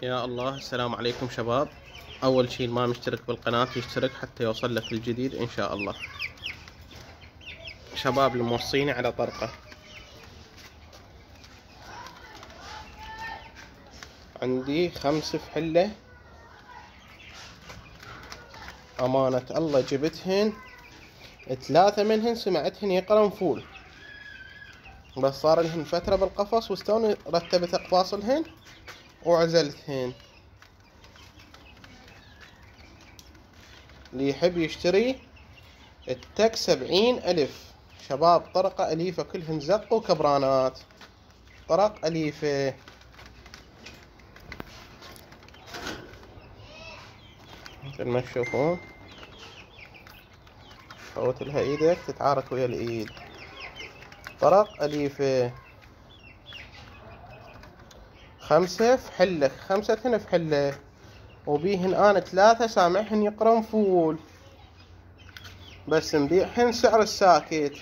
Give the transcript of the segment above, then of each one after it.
يا الله السلام عليكم شباب. أول شي ما مشترك بالقناة يشترك حتى يوصل لك الجديد إن شاء الله. شباب الموصيني على طرقة. عندي خمس فحلة. أمانة الله جبتهن. ثلاثة منهن سمعتهن يقرن فول. بس صار لهن فترة بالقفص واستوني رتبت اقفاصلهن وعزلتهن اللي يحب يشتري التك سبعين ألف. شباب طرقة أليفة كلهن زق وكبرانات. طرق أليفة. مثل ما تشوفون. فوت لها إيدك تتعارك ويا الإيد. طرق أليفة. خمسة فحلة خمسة هنا فحلة وبيهن أنا ثلاثة سامعهن يقرن فول. بس نبيعهن سعر الساكت.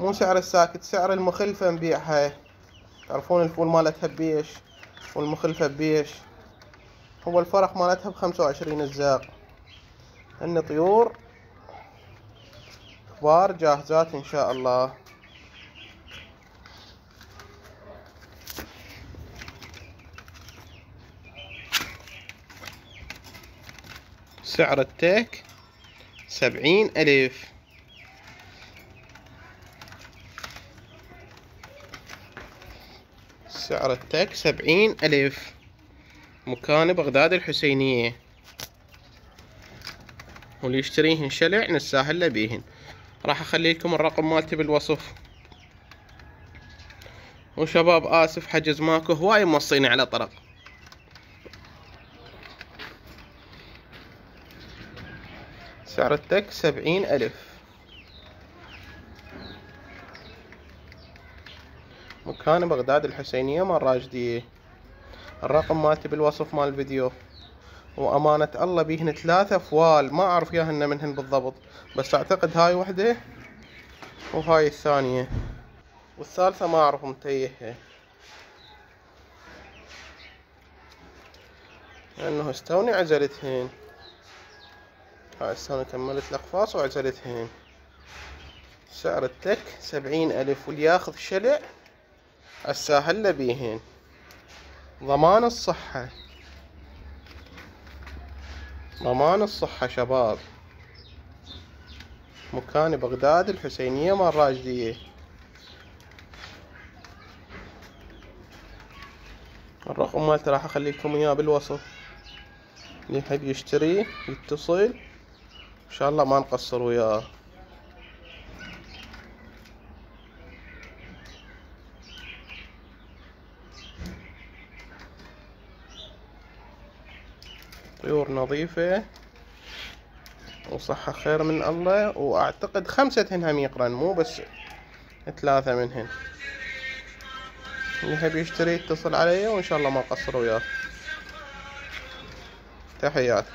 مو سعر الساكت سعر المخلفة نبيعها تعرفون الفول مالتها بيش والمخلفة بيش هو الفرق مالتها بخمسة وعشرين الزاق. هن طيور. كبار جاهزات إن شاء الله. سعر التيك سبعين ألف. سعر التيك سبعين ألف. مكان بغداد الحسينية. واللي يشتريهن شلع نستاهل له بيهن راح اخلي لكم الرقم مالتي بالوصف. وشباب آسف حجز ماكو هواي موصيني على طرق. سعر التك سبعين ألف. مكان بغداد الحسينية مال راشدية الرقم مالتي بالوصف مال الفيديو. وأمانة الله بيهن ثلاثة فوال ما أعرف ياهن منهن بالضبط. بس أعتقد هاي وحدة وهاي الثانية. والثالثة ما أعرف متيهة لأنه استوني عزلتهن هاي السنة كملت الأقفاص وعزلتهن سعر التك سبعين ألف واللي ياخذ شلع. الساهل بيهن ضمان الصحة. ضمان الصحة شباب. مكان بغداد الحسينية مال راشدية الرقم مالته راح اخلي لكم إياه بالوصف. اللي يحب يشتري يتصل. إن شاء الله ما نقصر وياه طيور نظيفة. وصحة خير من الله. وأعتقد خمسة هم يقرن مو بس ثلاثة منهن اللي يحب يشتري يتصل علي وإن شاء الله ما قصر وياه. تحياتي.